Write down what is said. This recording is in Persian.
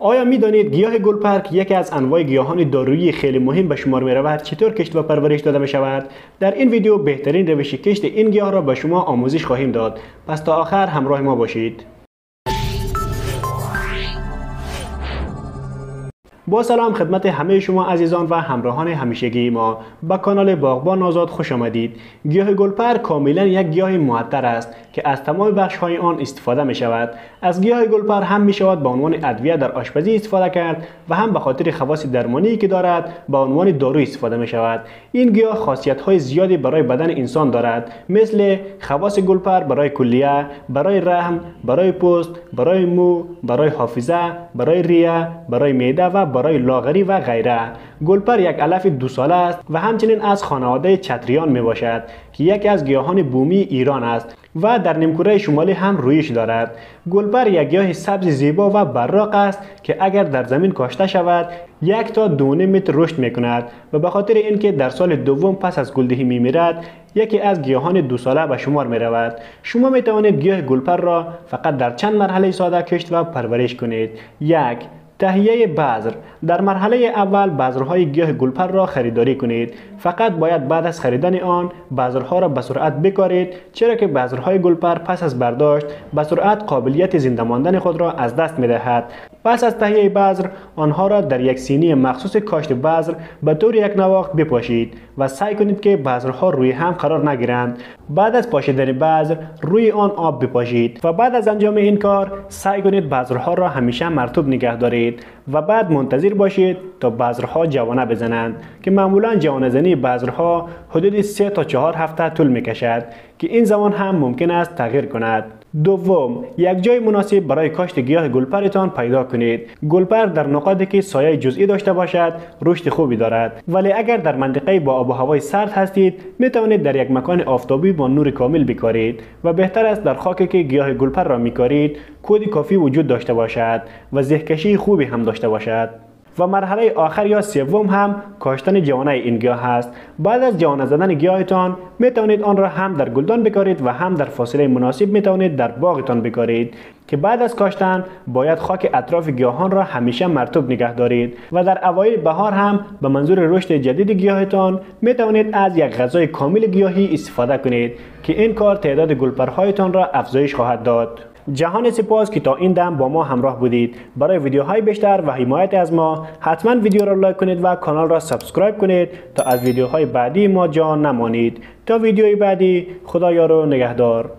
آیا می دانید گیاه گلپر که یکی از انواع گیاهان دارویی خیلی مهم به شمار می رود چطور کشت و پرورش داده می شود در این ویدیو بهترین روش کشت این گیاه را به شما آموزش خواهیم داد. پس تا آخر همراه ما باشید. با سلام خدمت همه شما عزیزان و همراهان همیشگی ما. به کانال باغبان آزاد خوش آمدید. گیاه گلپر کاملا یک گیاه معطر است که از تمام بخش های آن استفاده می شود از گیاه گلپر هم می شود به عنوان ادویه در آشپزی استفاده کرد و هم به خاطر خواص درمانی که دارد به عنوان دارو استفاده می شود این گیاه خاصیت های زیادی برای بدن انسان دارد مثل خواص گلپر برای کلیه برای رحم برای پوست برای مو برای حافظه برای ریه برای معده و برای لاغری و غیره. گلپر یک علف دو ساله است و همچنین از خانواده چتریان می باشد که یکی از گیاهان بومی ایران است و در نیمکره شمالی هم رویش دارد. گلبر یک گیاه سبز زیبا و براق است که اگر در زمین کاشته شود یک تا دو متر رشد می کند و به خاطر اینکه در سال دوم پس از گلدهی می میرد یکی از گیاهان دو ساله به شمار می رود شما می توانید گیاه گلپر را فقط در چند مرحله ساده کشت و پرورش کنید. یک تهیه بذر. در مرحله اول بذرهای گیاه گلپر را خریداری کنید. فقط باید بعد از خریدن آن بذرها را به سرعت بکارید چرا که بذرهای گلپر پس از برداشت به سرعت قابلیت زنده ماندن خود را از دست می دهد پس از تهیه بذر آنها را در یک سینی مخصوص کاشت بذر به طور یک نواخت بپاشید و سعی کنید که بذرها روی هم قرار نگیرند. بعد از پاشیدن بذر روی آن آب بپاشید و بعد از انجام این کار سعی کنید بذرها را همیشه مرطوب نگه دارید و بعد منتظر باشید تا بذرها جوانه بزنند که معمولا جوانه زنی بذرها حدود 3 تا 4 هفته طول می کشد که این زمان هم ممکن است تغییر کند. دوم یک جای مناسب برای کاشت گیاه گلپرتان پیدا کنید. گلپر در نقاطی که سایه جزئی داشته باشد رشد خوبی دارد. ولی اگر در منطقه با آب و هوای سرد هستید می توانید در یک مکان آفتابی با نور کامل بکارید و بهتر است در خاکی که گیاه گلپر را میکارید کود کافی وجود داشته باشد و زهکشی خوبی هم داشته باشد. و مرحله آخر یا سوم هم کاشتن جوانه این گیاه است بعد از جوانه زدن گیاهتان می توانید آن را هم در گلدان بکارید و هم در فاصله مناسب می توانید در باغتان بکارید. که بعد از کاشتن باید خاک اطراف گیاهان را همیشه مرطوب نگه دارید و در اوایل بهار هم به منظور رشد جدید گیاهتان می توانید از یک غذای کامل گیاهی استفاده کنید که این کار تعداد گلپرهایتان را افزایش خواهد داد. جهان سپاس که تا این دم با ما همراه بودید. برای ویدیوهای بیشتر و حمایت از ما حتما ویدیو را like کنید و کانال را subscribe کنید تا از ویدیوهای بعدی ما جان نمانید. تا ویدیوی بعدی خدایا رو نگهدار.